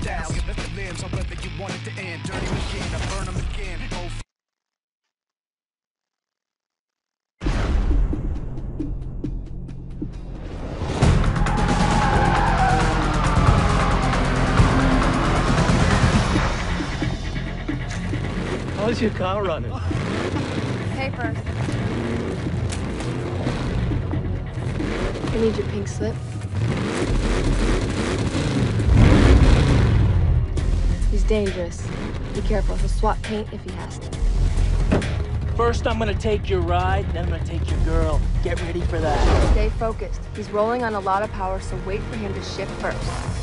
jams on whether you want it to end. Dirty again, I burn 'em again. Oh, How's your car running? Paper. I need your pink slip. Dangerous. Be careful. He'll swap paint if he has to. First, I'm gonna take your ride, then I'm gonna take your girl. Get ready for that. Stay focused. He's rolling on a lot of power, so wait for him to shift first.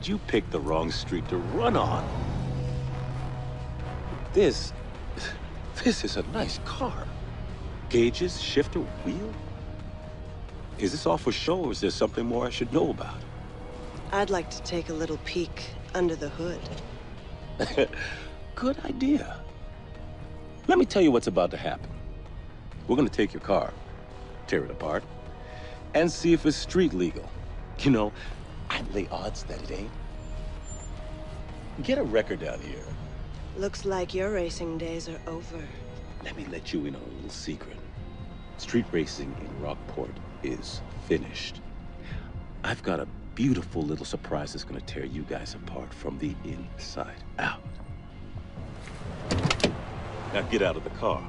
Did you pick the wrong street to run on? This, this is a nice car. Gauges, shifter, wheel? Is this all for show or is there something more I should know about? I'd like to take a little peek under the hood. Good idea. Let me tell you what's about to happen. We're gonna take your car, tear it apart, and see if it's street legal. You know, I'd odds that it ain't. Get a record down here. Looks like your racing days are over. Let me let you in on a little secret. Street racing in Rockport is finished. I've got a beautiful little surprise that's gonna tear you guys apart from the inside out. Now get out of the car.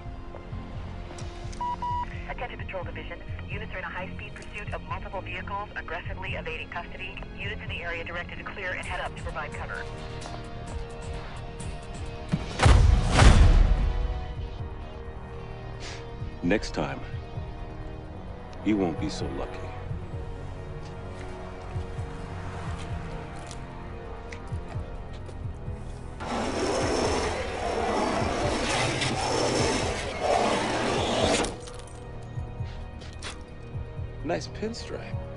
Attention Patrol Division, units are in a high-speed pursuit of multiple vehicles, aggressively evading custody. Units in the area directed to clear and head up to provide cover. Next time, you won't be so lucky. Nice pinstripe.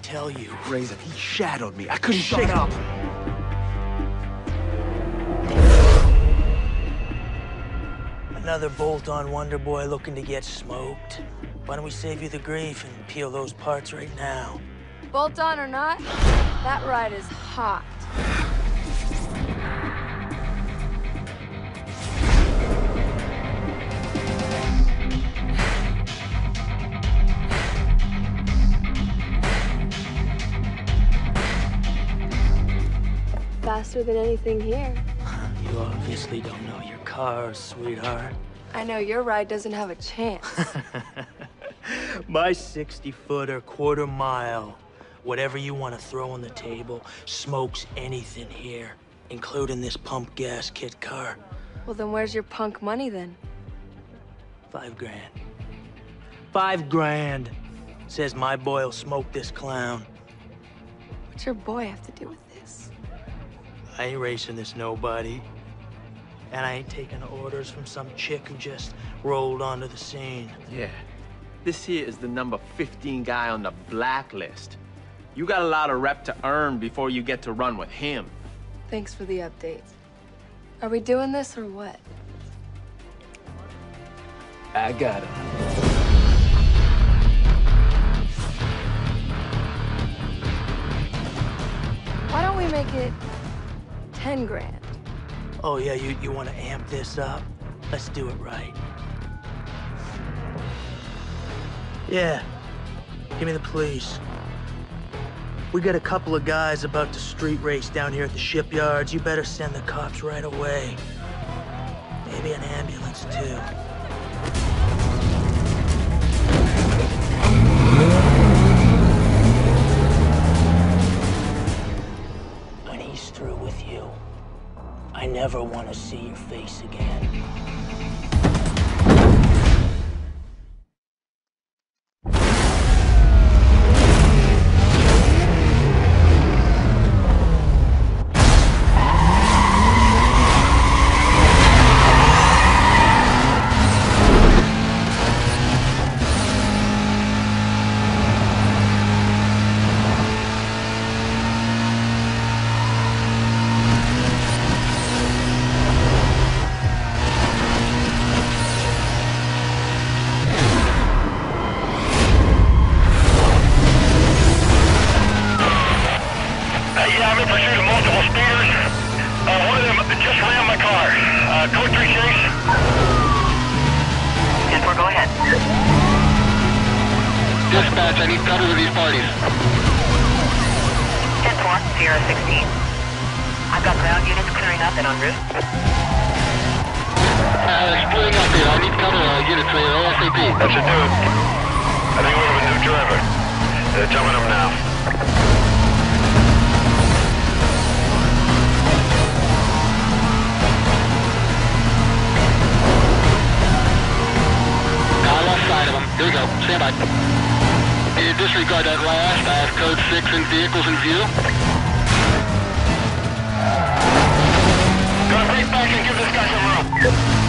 Tell you? Razor, he shadowed me. I couldn't Shut shake up. Another bolt-on Wonder Boy looking to get smoked. Why don't we save you the grief and peel those parts right now? Bolt on or not, that ride is hot. Faster than anything here. You obviously don't know your cars, sweetheart. I know your ride doesn't have a chance. My 60 footer, quarter mile, whatever you want to throw on the table, smokes anything here, including this pump gas kit car. well, then where's your punk money then? Five grand. Five grand. Says my boy'll smoke this clown. What's your boy have to do with this? I ain't racing this nobody. And I ain't taking orders from some chick who just rolled onto the scene. Yeah. This here is the number 15 guy on the blacklist. You got a lot of rep to earn before you get to run with him. Thanks for the updates. Are we doing this or what? I got him. Why don't we make it 10 grand? Oh, yeah, you, you want to amp this up? Let's do it right. Yeah, give me the police. We got a couple of guys about to street race down here at the shipyards. You better send the cops right away. Maybe an ambulance, too. Never want to see your face again. That should do it. I think we have a new driver. They're jumping him now. Uh, I lost sight of him. Here we go. Stand by. You disregard that last. I have code 6 and vehicles in view. Go take back and give this guy some room.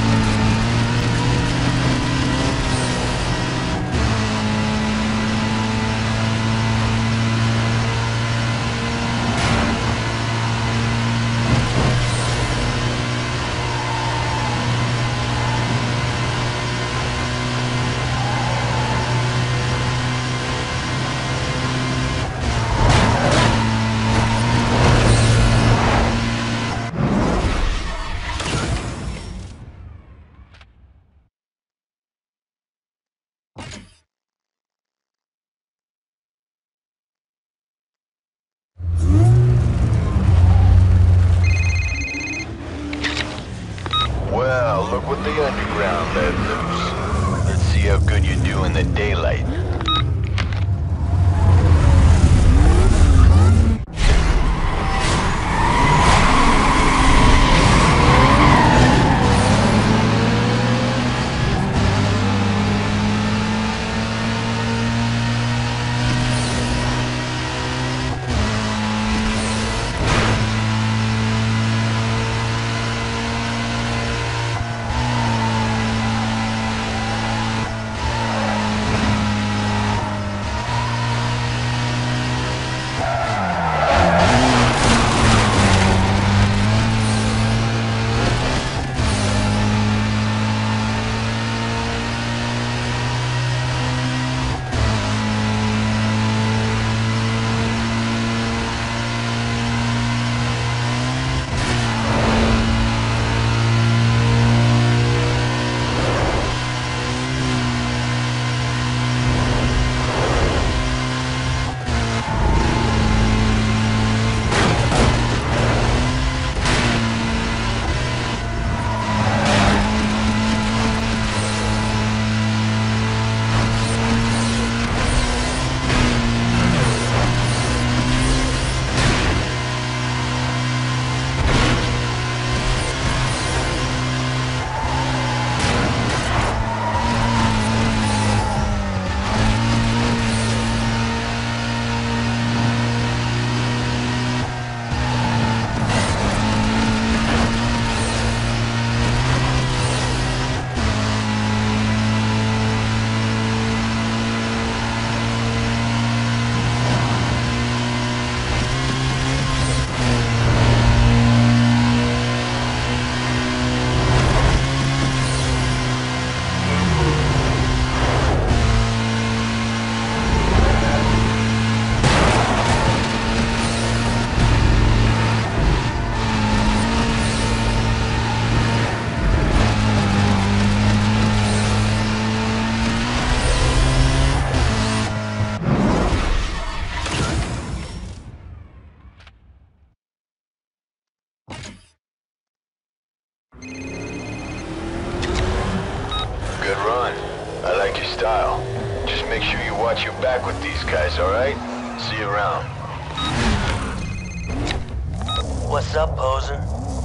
Poser?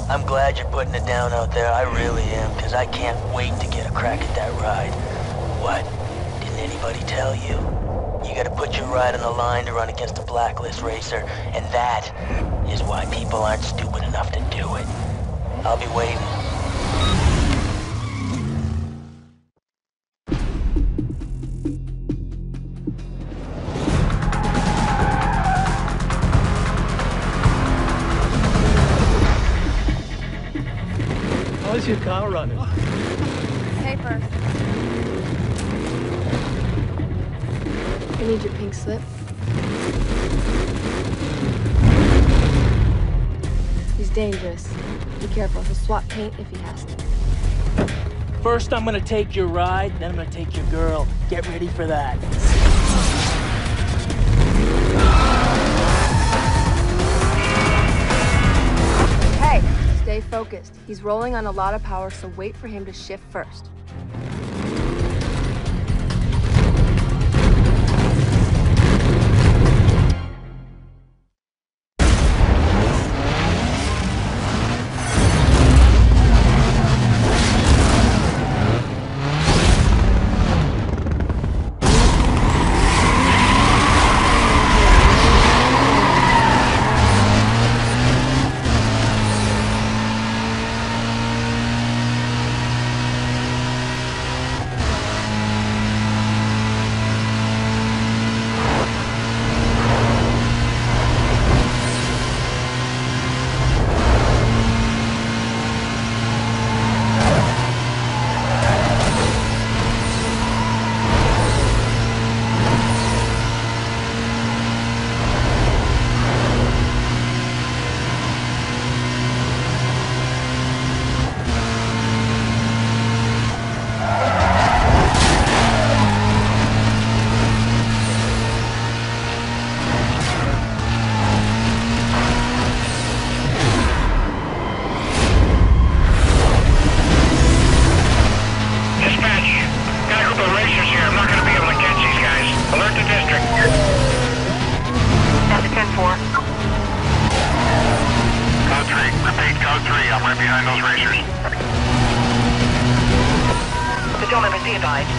I'm glad you're putting it down out there. I really am, because I can't wait to get a crack at that ride. What? Didn't anybody tell you? You gotta put your ride on the line to run against a blacklist racer, and that is why people aren't stupid enough to do it. I'll be waiting. Running? Paper. I need your pink slip. He's dangerous. Be careful. He'll swap paint if he has to. First, I'm gonna take your ride, then I'm gonna take your girl. Get ready for that. Stay focused. He's rolling on a lot of power, so wait for him to shift first.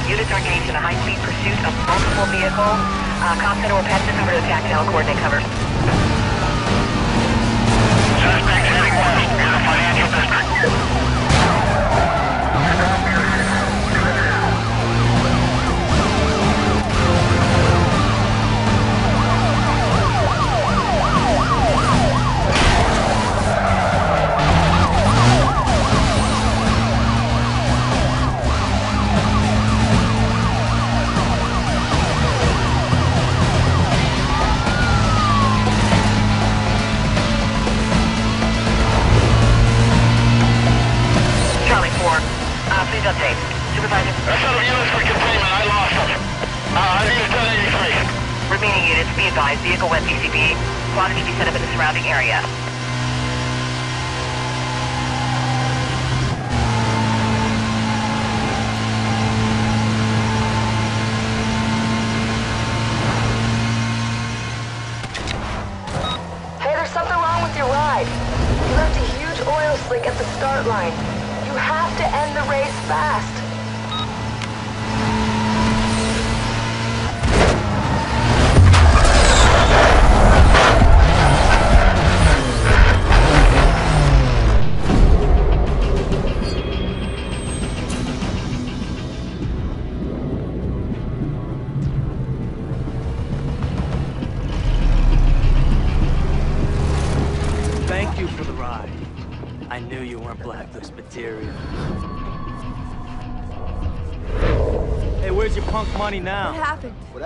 Units are engaged in a high-speed pursuit of multiple vehicles. Uh, Cops Center will pass this over to the tactical coordinate cover. Suspects heading west near the financial district. Squad should be set up in the surrounding area. Hey, there's something wrong with your ride. You left a huge oil slick at the start line. You have to end the race fast.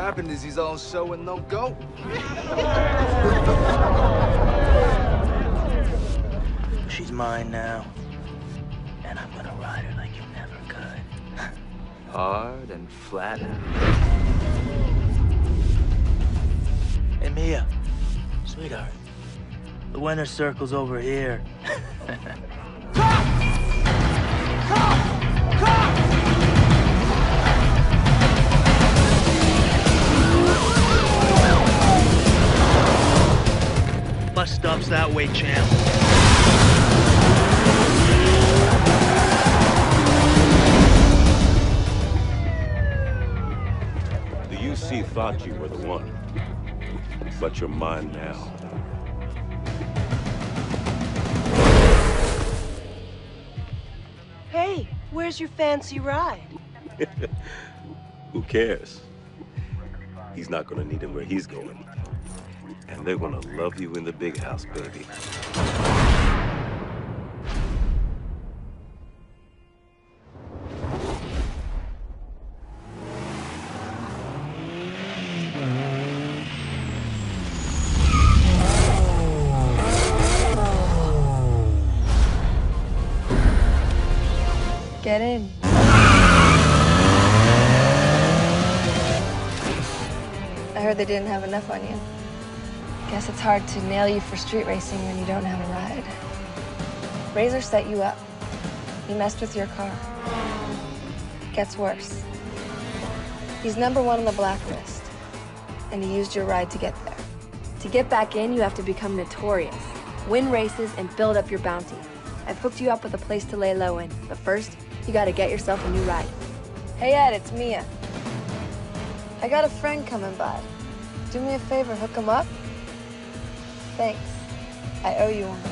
Happened? What happened is he's all show and no go. She's mine now. And I'm gonna ride her like you never could. Hard and flat. Hey, Mia. Sweetheart. The winner circle's over here. cops that way, champ. The UC thought you were the one. But you're mine now. Hey, where's your fancy ride? Who cares? He's not gonna need him where he's going. And they're gonna love you in the big house, baby. Get in. I heard they didn't have enough on you. Guess it's hard to nail you for street racing when you don't have a ride. Razor set you up. He messed with your car. Gets worse. He's number one on the blacklist, and he used your ride to get there. To get back in, you have to become notorious, win races, and build up your bounty. I've hooked you up with a place to lay low in, but first, you gotta get yourself a new ride. Hey Ed, it's Mia. I got a friend coming by. Do me a favor, hook him up? Thanks. I owe you one.